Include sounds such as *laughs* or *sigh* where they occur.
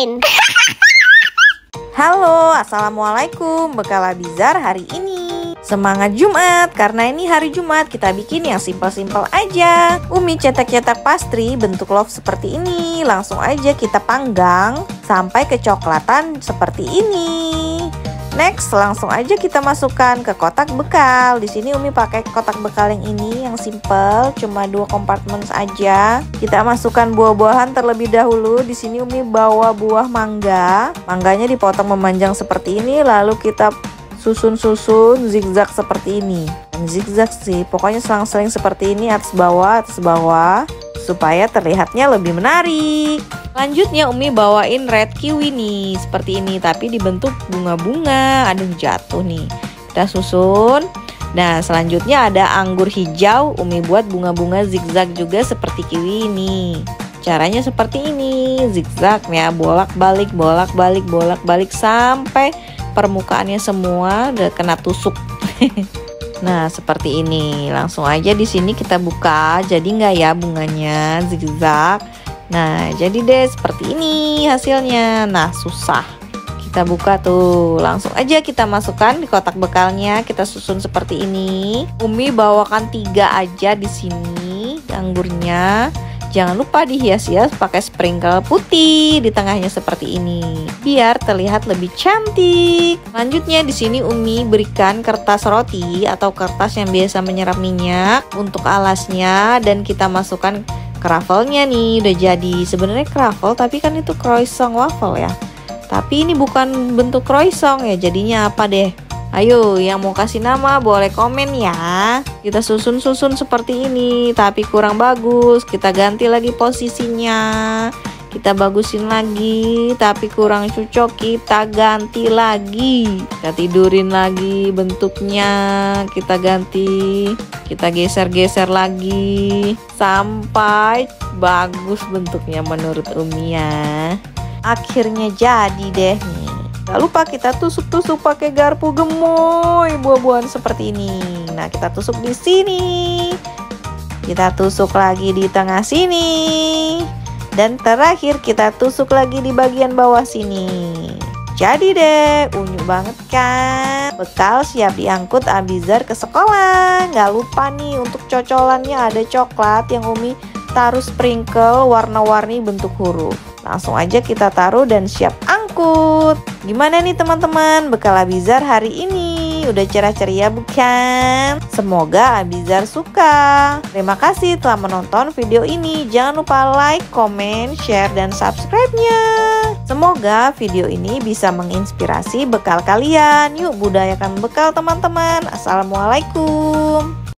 lain. *laughs* Halo, Assalamualaikum. Bekal Abizar hari ini. Semangat Jumat, karena ini hari Jumat kita bikin yang simpel-simpel aja. Umi cetak-cetak pastry bentuk love seperti ini Langsung aja kita panggang sampai kecoklatan seperti ini Next, langsung aja kita masukkan ke kotak bekal. Di sini Umi pakai kotak bekal yang ini yang simple, cuma dua kompartemen aja. Kita masukkan buah-buahan terlebih dahulu. Di sini Umi bawa buah mangga. Mangganya dipotong memanjang seperti ini, lalu kita susun-susun zigzag seperti ini. Zigzag sih, pokoknya selang-seling seperti ini atas bawah, atas bawah supaya terlihatnya lebih menarik. Selanjutnya Umi bawain red kiwi nih. Seperti ini tapi dibentuk bunga-bunga. Ada yang jatuh nih. Kita susun. Nah selanjutnya ada anggur hijau. Umi buat bunga-bunga zigzag juga seperti kiwi ini. Caranya seperti ini. Zigzag ya bolak-balik bolak-balik bolak-balik sampai permukaannya semua udah kena tusuk *laughs* Nah, seperti ini. Langsung aja di sini kita buka. Jadi nggak ya bunganya zigzag. Nah, jadi deh seperti ini hasilnya. Nah, susah. Kita buka tuh. Langsung aja kita masukkan di kotak bekalnya. Kita susun seperti ini. Umi bawakan tiga aja di sini anggurnya. Jangan lupa dihias-hias pakai sprinkle putih di tengahnya seperti ini, biar terlihat lebih cantik. Selanjutnya di sini Umi berikan kertas roti atau kertas yang biasa menyerap minyak untuk alasnya dan kita masukkan Kravelnya nih. Udah jadi. Sebenarnya kravel tapi kan itu croissant waffle ya. Tapi ini bukan bentuk croissant ya. Jadinya apa deh Ayo yang mau kasih nama boleh komen ya. Kita susun-susun seperti ini Tapi kurang bagus. Kita ganti lagi posisinya. Kita bagusin lagi tapi kurang cocok. Kita ganti lagi. Kita tidurin lagi bentuknya. Kita ganti. Kita geser-geser lagi. Sampai bagus bentuknya menurut Umi ya. Akhirnya jadi deh Gak lupa kita tusuk-tusuk pakai garpu gemoy buah-buahan seperti ini. Nah, kita tusuk di sini. Kita tusuk lagi di tengah sini. Dan terakhir kita tusuk lagi di bagian bawah sini. Jadi deh, unyu banget kan? Bekal siap diangkut Abizar ke sekolah. Gak lupa nih untuk cocolannya ada coklat yang Umi taruh sprinkle warna-warni bentuk huruf. Langsung aja kita taruh dan siap angkut. Gimana nih teman-teman bekal Abizar hari ini? Udah cerah ceria bukan? Semoga Abizar suka. Terima kasih telah menonton video ini. Jangan lupa like, comment, share, dan subscribe-nya. Semoga video ini bisa menginspirasi bekal kalian. Yuk budayakan bekal teman-teman. Assalamualaikum.